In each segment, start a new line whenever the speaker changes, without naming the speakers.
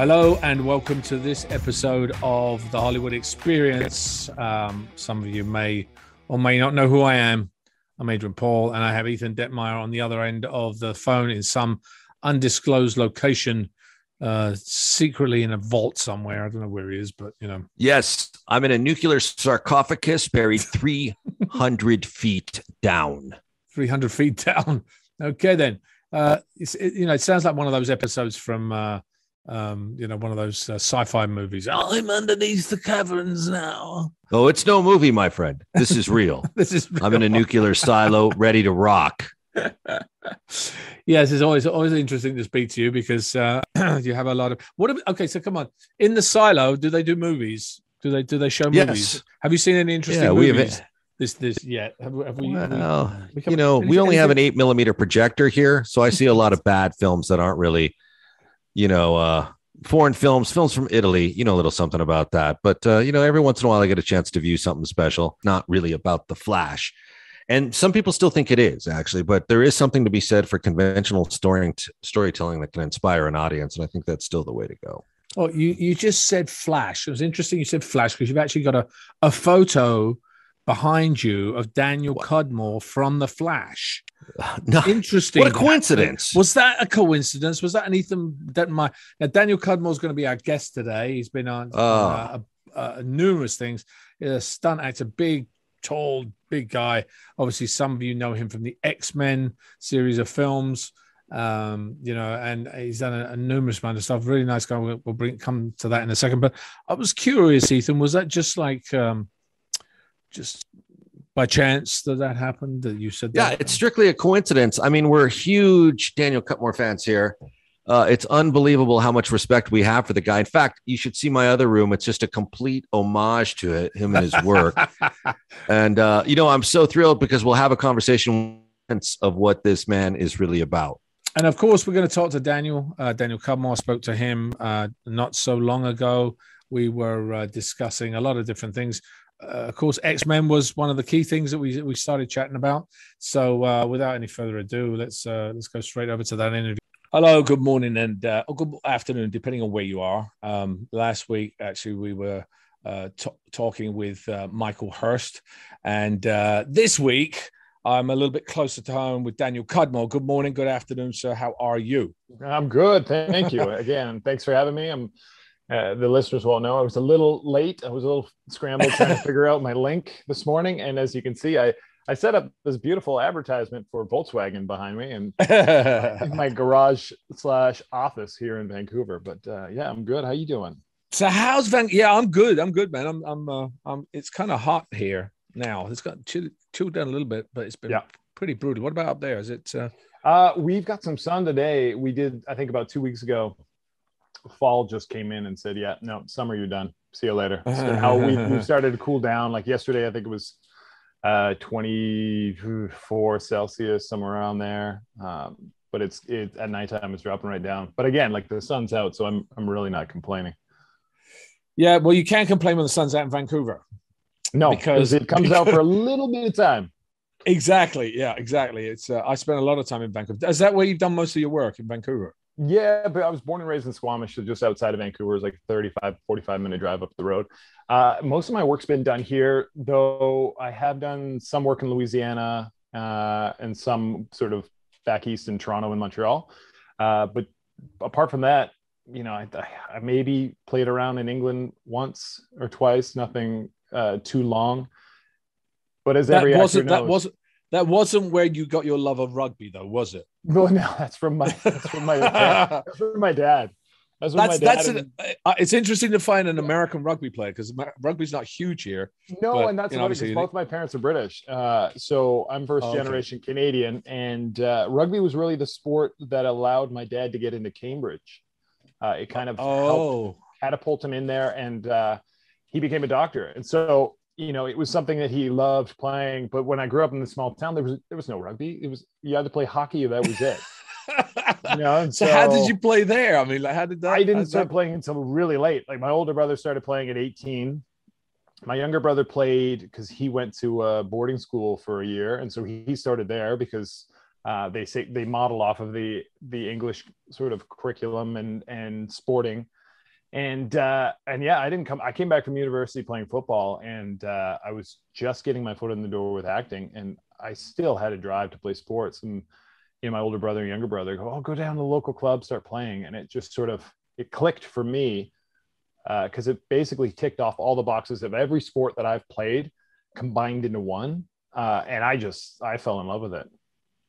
Hello and welcome to this episode of the Hollywood Experience. Um, some of you may or may not know who I am. I'm Adrian Paul, and I have Ethan Detmeyer on the other end of the phone in some undisclosed location, uh, secretly in a vault somewhere. I don't know where he is, but you know.
Yes, I'm in a nuclear sarcophagus buried 300 feet down.
300 feet down. Okay, then. Uh, it, you know, it sounds like one of those episodes from. Uh, um, you know, one of those uh, sci-fi movies. I'm underneath the caverns now.
Oh, it's no movie, my friend. This is real.
this is. Real.
I'm in a nuclear silo, ready to rock.
yes, it's always always interesting to speak to you because uh, you have a lot of what. Okay, so come on, in the silo, do they do movies? Do they do they show movies?
Yes.
Have you seen any interesting
Yeah, we have
movies? This this yet? Have, have we?
Well,
we come-
you know, we
anything-
only have an eight millimeter projector here, so I see a lot of bad films that aren't really, you know, uh, foreign films, films from Italy. You know, a little something about that. But uh, you know, every once in a while, I get a chance to view something special, not really about the Flash. And some people still think it is actually, but there is something to be said for conventional story storytelling that can inspire an audience, and I think that's still the way to go.
Oh, you you just said Flash. It was interesting. You said Flash because you've actually got a a photo behind you of Daniel Cudmore from the Flash.
No,
Interesting.
what a coincidence!
Was that a coincidence? Was that an Ethan Detmeyer? Now, Daniel Cudmore's going to be our guest today. He's been on, on, uh, uh, numerous things. He's a stunt actor, big, tall, big guy. Obviously, some of you know him from the X Men series of films. Um, you know, and he's done a, a numerous amount of stuff. Really nice guy. We'll, we'll bring come to that in a second. But I was curious, Ethan. Was that just like, um, just by chance that that happened? That you said,
Yeah,
that?
it's strictly a coincidence. I mean, we're huge Daniel Cudmore fans here. Uh, it's unbelievable how much respect we have for the guy. In fact, you should see my other room. It's just a complete homage to it, him and his work. and uh, you know, I'm so thrilled because we'll have a conversation of what this man is really about.
and of course, we're going to talk to Daniel. Uh, Daniel Cudmore spoke to him uh, not so long ago. We were uh, discussing a lot of different things. Uh, of course, X Men was one of the key things that we we started chatting about. So, uh, without any further ado, let's uh, let's go straight over to that interview. Hello, good morning, and uh, or good afternoon, depending on where you are. Um, last week, actually, we were uh, t- talking with uh, Michael Hurst, and uh, this week I'm a little bit closer to home with Daniel Cudmore. Good morning, good afternoon, sir. How are you?
I'm good. Thank you. Again, thanks for having me. I'm uh, the listeners will know I was a little late. I was a little scrambled trying to figure out my link this morning. And as you can see, I, I set up this beautiful advertisement for Volkswagen behind me and in my garage slash office here in Vancouver. But uh, yeah, I'm good. How you doing?
so how's Van? Yeah, I'm good. I'm good, man. I'm I'm uh, I'm. It's kind of hot here now. It's got chilled, chilled down a little bit, but it's been
Yeah.
pretty brutal. What about up there? Is it? Uh,
Uh, we've got some sun today. We did, I think about two weeks ago, fall just came in and said, yeah, no, summer, you're done. See you later. So now we, we started to cool down. Like yesterday, I think it was uh, 24 Celsius, somewhere around there. Um, but it's it at nighttime it's dropping right down. But again, like the sun's out, so I'm I'm really not complaining.
yeah. Well, you can't complain when the sun's out in Vancouver.
No,
Because-
because it comes out for a little bit of time.
Exactly. Yeah. Exactly. It's. Uh, I spent a lot of time in Vancouver. Is that where you've done most of your work in Vancouver?
Yeah, but I was born and raised in Squamish, so just outside of Vancouver. It's like a 35, 45 minute drive up the road. Uh, most of my work's been done here, though I have done some work in Louisiana uh, and some sort of back east in Toronto and Montreal. Uh, but apart from that, you know, I, I maybe played around in England once or twice, nothing uh, too long. But as
That
every
wasn't. That
knows-
wasn't. That wasn't where you got your love of rugby, though, was it?
Well, no, that's from my that's from my that's from my dad. That's
That's
my dad.
that's. An, uh, it's interesting to find an American rugby player because rugby's not huge here.
No,
But,
and that's
you know, obviously
because both my parents are British. Uh, so I'm first
Oh, okay.
generation Canadian, and uh, rugby was really the sport that allowed my dad to get into Cambridge. Uh, it kind of helped
Oh,
catapult him in there, and uh, he became a doctor. And so, you know, it was something that he loved playing. But when I grew up in the small town, there was there was no rugby. It was you had to play hockey, that was it. You know, and
so, how did you play there? I mean, like, how did that?
I didn't start
that-
playing until really late. Like my older brother started playing at 18. My younger brother played because he went to a boarding school for a year, and so he, he started there because uh, they say they model off of the the English sort of curriculum and and sporting. And uh, and yeah, I didn't come. I came back from university playing football, and uh, I was just getting my foot in the door with acting, and I still had a drive to play sports. And you know, my older brother and younger brother go, "Oh, go down to the local club, start playing," and it just sort of it clicked for me because uh, it basically ticked off all the boxes of every sport that I've played combined into one, uh, and I just I fell in love with it.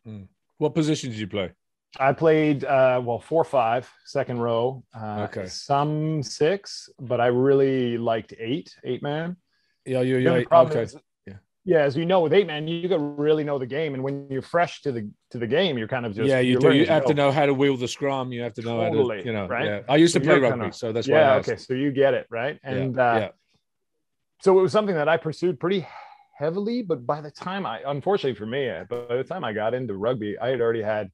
Mm. What position did you play?
I played uh, well four five second row. Uh,
okay.
Some six, but I really liked eight eight man.
Yeah, you yeah.
Okay. Is, yeah. Yeah, as you know, with eight man, you got really know the game, and when you're fresh to the to the game, you're kind of just
yeah. You do. You have to know how to wheel the scrum. You have to know totally, how to you know. Right. Yeah. I used to so play rugby, kind of, so that's
yeah. okay, so you get it right, and yeah. Uh, yeah. so it was something that I pursued pretty heavily. But by the time I, unfortunately for me, by the time I got into rugby, I had already had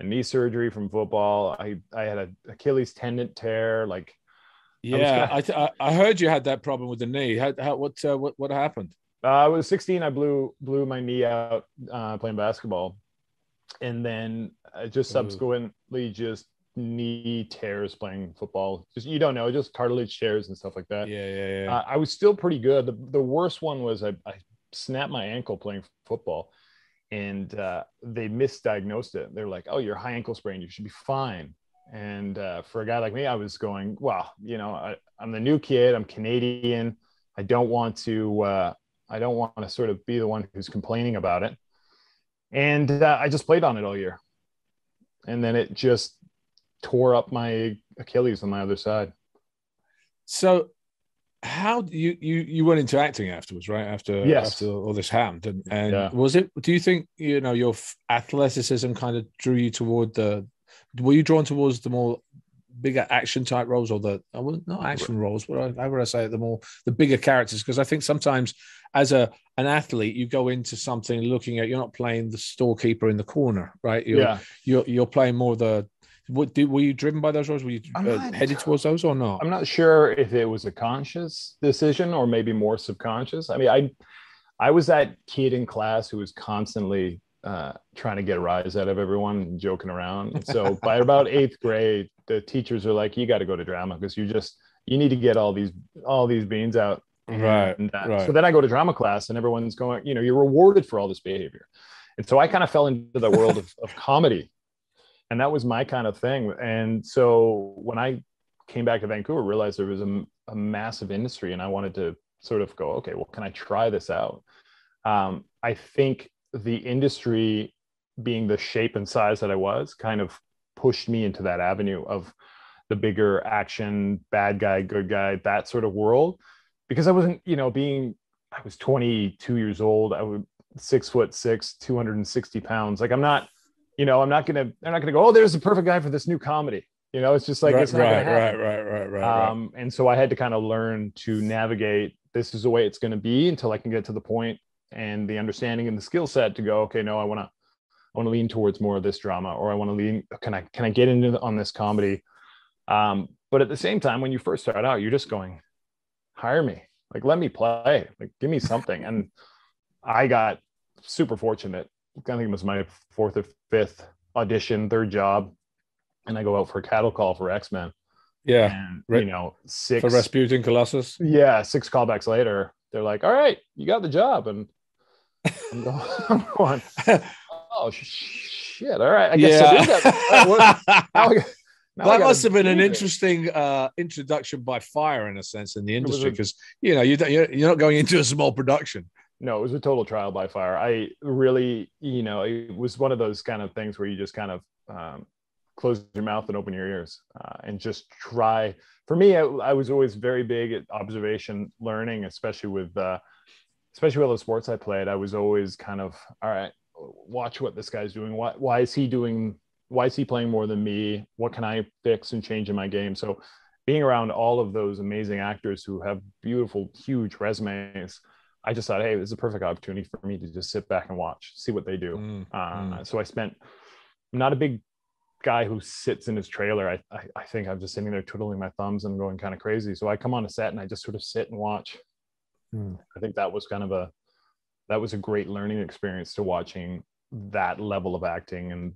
a knee surgery from football. I I had a Achilles tendon tear. Like,
yeah, I, I, I heard you had that problem with the knee. How, how what uh, what what happened?
Uh, I was 16. I blew blew my knee out uh, playing basketball, and then just subsequently just knee tears playing football. Just you don't know, just cartilage tears and stuff like that.
Yeah, yeah, yeah.
Uh, I was still pretty good. The, the worst one was I, I snapped my ankle playing football and uh, they misdiagnosed it. They're like, "Oh, you're high ankle sprain. You should be fine." And uh, for a guy like me, I was going, "Well, you know, I, am the new kid. I'm Canadian. I don't want to. Uh, I don't want to sort of be the one who's complaining about it." And uh, I just played on it all year, and then it just tore up my Achilles on my other side.
So how you you you went into acting afterwards right after
yes.
after all this happened and, and yeah. was it do you think you know your athleticism kind of drew you toward the were you drawn towards the more bigger action type roles or the oh, well, not action roles but how would i say it the more the bigger characters because i think sometimes as a an athlete you go into something looking at you're not playing the storekeeper in the corner right you're
yeah.
you're, you're playing more the what did, were you driven by those roles? Were you uh, not, headed towards those or not?
I'm not sure if it was a conscious decision or maybe more subconscious. I mean, I I was that kid in class who was constantly uh, trying to get a rise out of everyone and joking around. So by about eighth grade, the teachers are like, "You got to go to drama because you just you need to get all these all these beans out."
Right,
and,
uh, right.
So then I go to drama class, and everyone's going, you know, you're rewarded for all this behavior. And so I kind of fell into the world of, of comedy and that was my kind of thing. And so when i came back to vancouver realized there was a, a massive industry and i wanted to sort of go okay well can i try this out? Um, i think the industry being the shape and size that i was kind of pushed me into that avenue of the bigger action bad guy good guy that sort of world. Because i wasn't you know being i was 22 years old i was six foot six 260 pounds. Like i'm not you know, I'm not gonna, they're not gonna go, oh, there's the perfect guy for this new comedy. You know, it's just like
right,
it's not
right, right, right, right, right,
um, And so I had to kind of learn to navigate. This is the way it's going to be until I can get to the point and the understanding and the skill set to go. Okay, no, I want to, I want to lean towards more of this drama, or I want to lean. Can I, can I get into on this comedy? Um, but at the same time, when you first start out, you're just going, hire me, like let me play, like give me something. and I got super fortunate I think it was my fourth or fifth audition, third job, and I go out for a cattle call for X Men.
Yeah,
and, you know, six
for Rasputin Colossus.
Yeah, six callbacks later, they're like, "All right, you got the job," and I'm going, I'm going "Oh shit! All right, I guess yeah.
I did that must have been an interesting uh, introduction by fire, in a sense, in the industry, because you know you you're not going into a small production
no, it was a total trial by fire. I really, you know, it was one of those kind of things where you just kind of um, close your mouth and open your ears uh, and just try. For me, I, I, was always very big at observation learning, especially with, uh, especially with the sports I played. I was always kind of, all right, watch what this guy's doing. Why, why is he doing? Why is he playing more than me? What can I fix and change in my game? So, being around all of those amazing actors who have beautiful, huge resumes I just thought, hey, this is a perfect opportunity for me to just sit back and watch, see what they do. Mm, uh, mm. So I spent. I'm not a big guy who sits in his trailer. I, I, I think I'm just sitting there twiddling my thumbs and going kind of crazy. So I come on a set and I just sort of sit and watch. Mm. I think that was kind of a that was a great learning experience to watching that level of acting and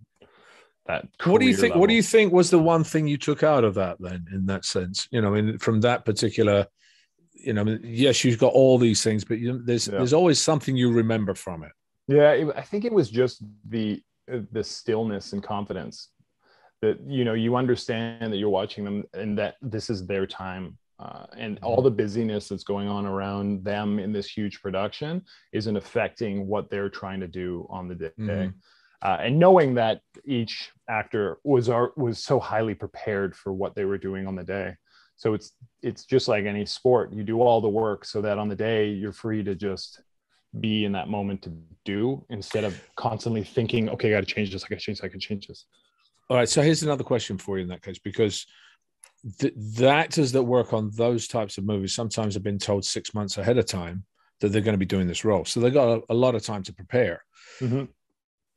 that.
What do you
career
think? What do you think was the one thing you took out of that then, in that sense? You know, I mean, from that particular, you know, yes, you've got all these things, but you, there's
Yeah.
there's always something you remember from it.
Yeah, it, I think it was just the uh, the stillness and confidence that you know you understand that you're watching them and that this is their time. Uh, and all the busyness that's going on around them in this huge production isn't affecting what they're trying to do on the day.
Mhm.
Uh, and knowing that each actor was ar- was so highly prepared for what they were doing on the day, so it's it's just like any sport. You do all the work so that on the day you're free to just be in that moment to do instead of constantly thinking, okay, I got to change this, I got to change, this, I can change this.
All right. So here's another question for you in that case, because the, the actors that work on those types of movies sometimes have been told six months ahead of time that they're going to be doing this role. So they've got a, a lot of time to prepare.
Mhm.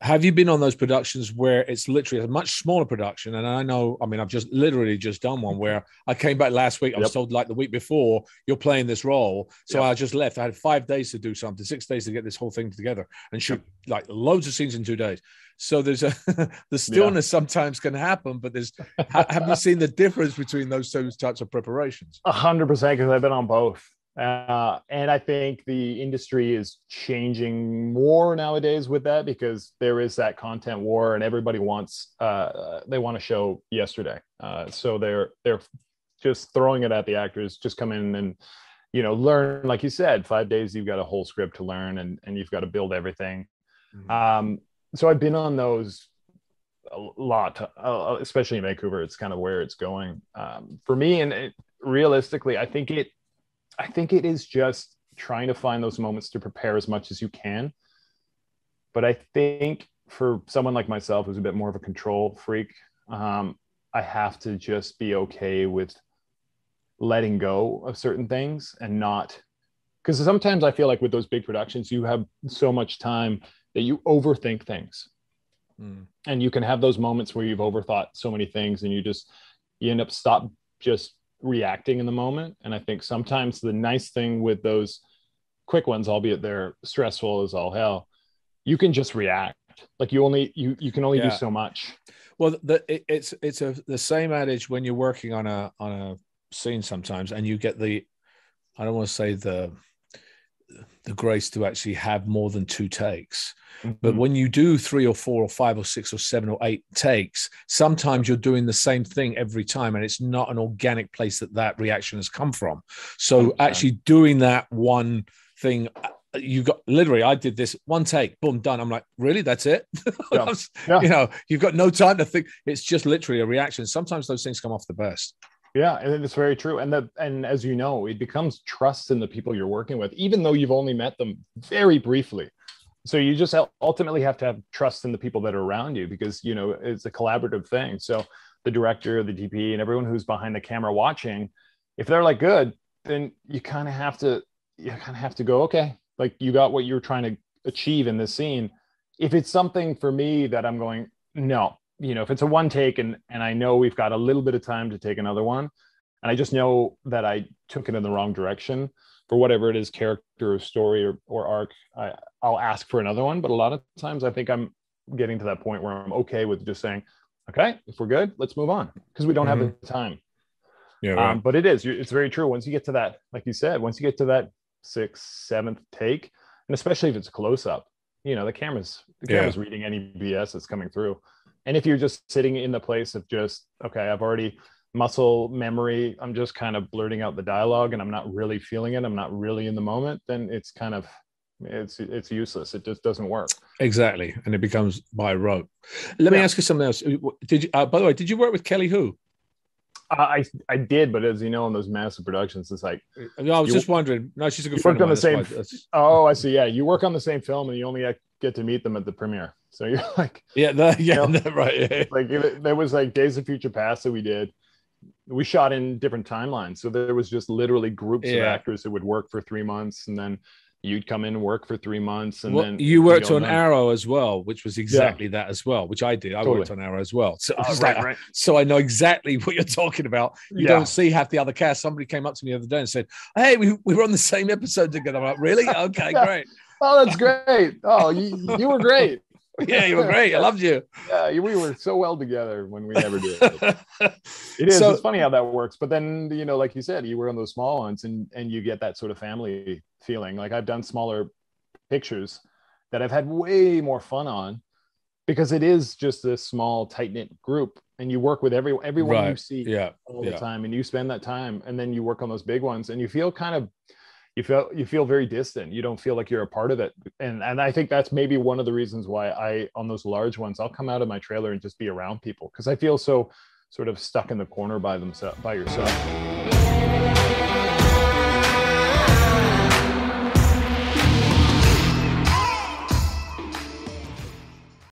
Have you been on those productions where it's literally a much smaller production? And I know, I mean, I've just literally just done one where I came back last week. I was
Yep.
told like the week before, you're playing this role. So
Yep.
I just left. I had five days to do something, six days to get this whole thing together and shoot like loads of scenes in two days. So there's a the stillness sometimes can happen, but there's ha- have you seen the difference between those two types of preparations?
A hundred percent, because I've been on both. Uh, and I think the industry is changing more nowadays with that because there is that content war and everybody wants, uh, they want to show yesterday. Uh, so they're, they're just throwing it at the actors, just come in and, you know, learn, like you said, five days, you've got a whole script to learn and, and you've got to build everything. Um, so I've been on those a lot, uh, especially in Vancouver. It's kind of where it's going um, for me. And it, realistically, I think it, I think it is just trying to find those moments to prepare as much as you can. But I think for someone like myself, who's a bit more of a control freak, um, I have to just be okay with letting go of certain things and not because sometimes I feel like with those big productions, you have so much time that you overthink things
Mm.
and you can have those moments where you've overthought so many things and you just you end up stop just reacting in the moment. And i think sometimes the nice thing with those quick ones albeit they're stressful as all hell you can just react. Like you only you you can only
Yeah.
do so much.
Well, the, it, it's it's a the same adage when you're working on a on a scene sometimes, and you get the I don't want to say the the grace to actually have more than two takes. But
Mhm.
when you do three or four or five or six or seven or eight takes, sometimes you're doing the same thing every time, and it's not an organic place that that reaction has come from. So
100%.
actually doing that one thing. uh, You got literally, I did this one take, boom, done. I'm like, really? That's it?
Yeah. Yeah.
You know, you've got no time to think. It's just literally a reaction. Sometimes those things come off the best.
Yeah, and it's very true. And the and as you know, it becomes trust in the people you're working with, even though you've only met them very briefly. So you just ultimately have to have trust in the people that are around you because you know it's a collaborative thing. So the director, the DP, and everyone who's behind the camera watching, if they're like good, then you kind of have to you kind of have to go okay, like you got what you're trying to achieve in this scene. If it's something for me that I'm going no, you know, if it's a one take and and I know we've got a little bit of time to take another one, and I just know that I took it in the wrong direction for whatever it is, character or story or, or arc, I, I'll ask for another one. But a lot of times I think I'm getting to that point where I'm okay with just saying, okay, if we're good, let's move on because we don't have the time.
Yeah.
Um, but it is it's very true. Once you get to that, like you said, once you get to that sixth, seventh take, and especially if it's a close up, you know, the camera's, the
Yeah.
camera's reading any BS that's coming through. And if you're just sitting in the place of just, okay, I've already muscle memory, I'm just kind of blurting out the dialogue and I'm not really feeling it, I'm not really in the moment, then it's kind of, it's it's useless. It just doesn't work.
exactly. And it becomes by rote. Let me ask you something else. Did you, uh, by the way, did you work with Kelly Hu?
I I did, but as you know, in those massive productions, it's like, uh,
No, I was
You-
just wondering. No, she's a good friend
worked on the same-
That's why- that's-
oh, I see. Yeah, you work on the same film, and you only get to meet them at the premiere. So you're like,
Yeah, the, yeah,
No.
right. Yeah.
like it, there was like Days of Future Past that we did. We shot in different timelines, so there was just literally groups of actors that would work for three months, and then you'd come in and work for three months, and
Well,
then
you worked on. Arrow as well, which was exactly that as well, which I did. I worked on Arrow as well. So,
Uh, right,
like-
right.
so I know exactly what you're talking about. You
Yeah.
don't see half the other cast. Somebody came up to me the other day and said, Hey, we, we were on the same episode together. I'm like, Really? Okay,
Yeah.
great.
Oh, that's great. Oh, you, you were great.
yeah, you were great. I loved you.
Yeah, we were so well together when we never did. it is. So, it's funny how that works. But then, you know, like you said, you were on those small ones, and and you get that sort of family feeling. Like I've done smaller pictures that I've had way more fun on because it is just this small tight knit group and you work with every everyone right. you see
yeah.
all
yeah.
the time and you spend that time and then you work on those big ones and you feel kind of you feel you feel very distant. You don't feel like you're a part of it. And and i think that's maybe one of the reasons why i on those large ones i'll come out of my trailer and just be around people because i feel so sort of stuck in the corner by themselves by yourself